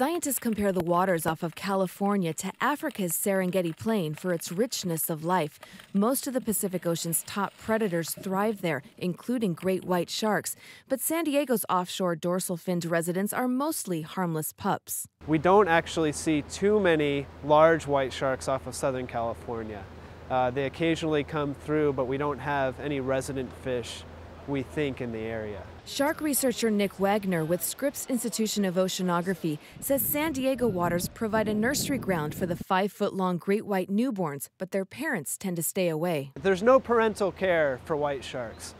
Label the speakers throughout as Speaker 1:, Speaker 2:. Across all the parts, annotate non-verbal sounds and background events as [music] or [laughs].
Speaker 1: Scientists compare the waters off of California to Africa's Serengeti Plain for its richness of life. Most of the Pacific Ocean's top predators thrive there, including great white sharks. But San Diego's offshore dorsal finned residents are mostly harmless pups.
Speaker 2: We don't actually see too many large white sharks off of Southern California. Uh, they occasionally come through, but we don't have any resident fish we think in the area.
Speaker 1: Shark researcher Nick Wagner with Scripps Institution of Oceanography says San Diego waters provide a nursery ground for the five foot long great white newborns, but their parents tend to stay away.
Speaker 2: There's no parental care for white sharks.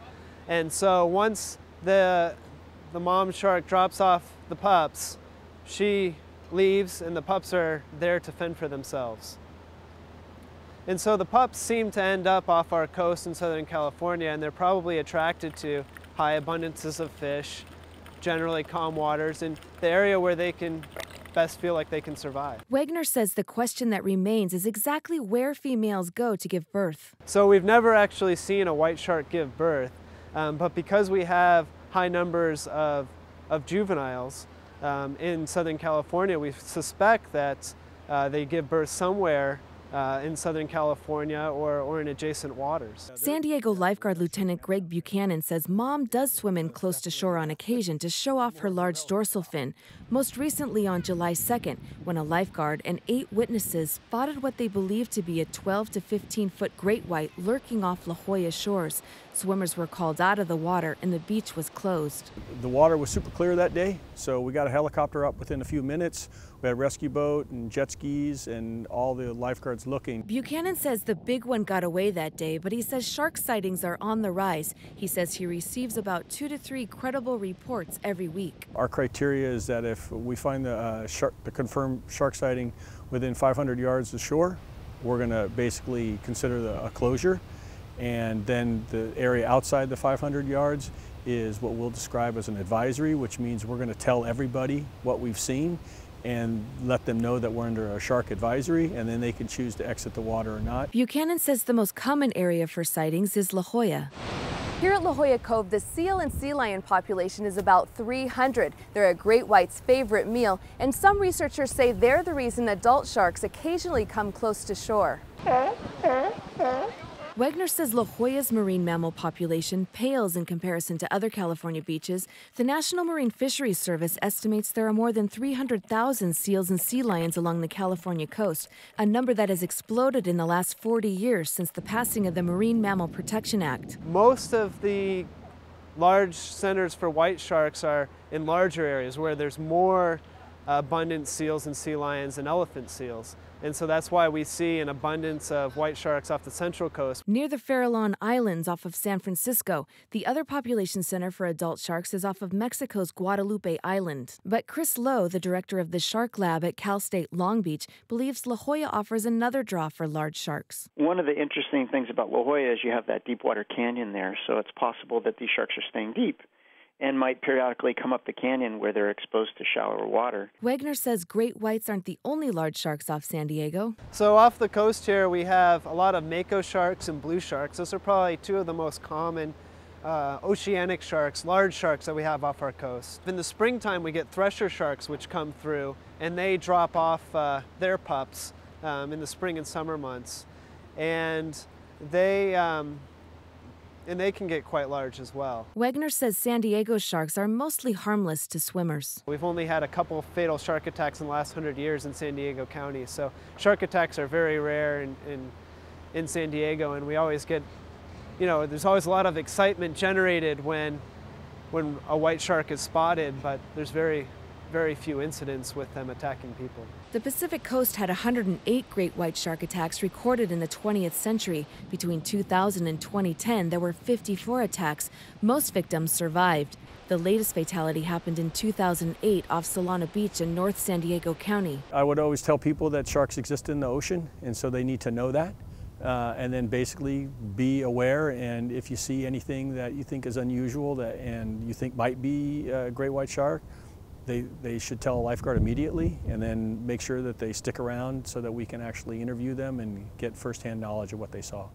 Speaker 2: And so once the, the mom shark drops off the pups, she leaves and the pups are there to fend for themselves. And so the pups seem to end up off our coast in Southern California and they're probably attracted to high abundances of fish, generally calm waters, and the area where they can best feel like they can survive.
Speaker 1: Wagner says the question that remains is exactly where females go to give birth.
Speaker 2: So we've never actually seen a white shark give birth, um, but because we have high numbers of, of juveniles um, in Southern California, we suspect that uh, they give birth somewhere uh, in Southern California or, or in adjacent waters.
Speaker 1: San Diego lifeguard Lieutenant Greg Buchanan says mom does swim in close to shore on occasion to show off her large dorsal fin. Most recently on July 2nd, when a lifeguard and eight witnesses spotted what they believed to be a 12 to 15 foot great white lurking off La Jolla shores. Swimmers were called out of the water and the beach was closed.
Speaker 3: The water was super clear that day, so we got a helicopter up within a few minutes. We had a rescue boat and jet skis and all the lifeguards looking.
Speaker 1: Buchanan says the big one got away that day, but he says shark sightings are on the rise. He says he receives about two to three credible reports every week.
Speaker 3: Our criteria is that if we find the, uh, shark, the confirmed shark sighting within 500 yards of shore, we're going to basically consider the, a closure. And then the area outside the 500 yards is what we'll describe as an advisory, which means we're going to tell everybody what we've seen and let them know that we're under a shark advisory and then they can choose to exit the water or not.
Speaker 1: Buchanan says the most common area for sightings is La Jolla. Here at La Jolla Cove, the seal and sea lion population is about 300. They're a great white's favorite meal, and some researchers say they're the reason adult sharks occasionally come close to shore. [laughs] Wagner says La Jolla's marine mammal population pales in comparison to other California beaches. The National Marine Fisheries Service estimates there are more than 300,000 seals and sea lions along the California coast, a number that has exploded in the last 40 years since the passing of the Marine Mammal Protection Act.
Speaker 2: Most of the large centers for white sharks are in larger areas where there's more abundant seals and sea lions and elephant seals. And so that's why we see an abundance of white sharks off the central coast.
Speaker 1: Near the Farallon Islands off of San Francisco, the other population center for adult sharks is off of Mexico's Guadalupe Island. But Chris Lowe, the director of the Shark Lab at Cal State Long Beach, believes La Jolla offers another draw for large sharks.
Speaker 4: One of the interesting things about La Jolla is you have that deep water canyon there, so it's possible that these sharks are staying deep and might periodically come up the canyon where they're exposed to shallower water.
Speaker 1: Wagner says great whites aren't the only large sharks off San Diego.
Speaker 2: So off the coast here we have a lot of mako sharks and blue sharks. Those are probably two of the most common uh, oceanic sharks, large sharks that we have off our coast. In the springtime we get thresher sharks which come through and they drop off uh, their pups um, in the spring and summer months. And they, um, and they can get quite large as well.
Speaker 1: Wagner says San Diego sharks are mostly harmless to swimmers.
Speaker 2: We've only had a couple fatal shark attacks in the last hundred years in San Diego County, so shark attacks are very rare in, in, in San Diego, and we always get, you know, there's always a lot of excitement generated when, when a white shark is spotted, but there's very very few incidents with them attacking people.
Speaker 1: The Pacific Coast had 108 great white shark attacks recorded in the 20th century. Between 2000 and 2010, there were 54 attacks. Most victims survived. The latest fatality happened in 2008 off Solana Beach in North San Diego County.
Speaker 3: I would always tell people that sharks exist in the ocean, and so they need to know that. Uh, and then basically be aware and if you see anything that you think is unusual that and you think might be a great white shark they, they should tell a lifeguard immediately and then make sure that they stick around so that we can actually interview them and get firsthand knowledge of what they saw.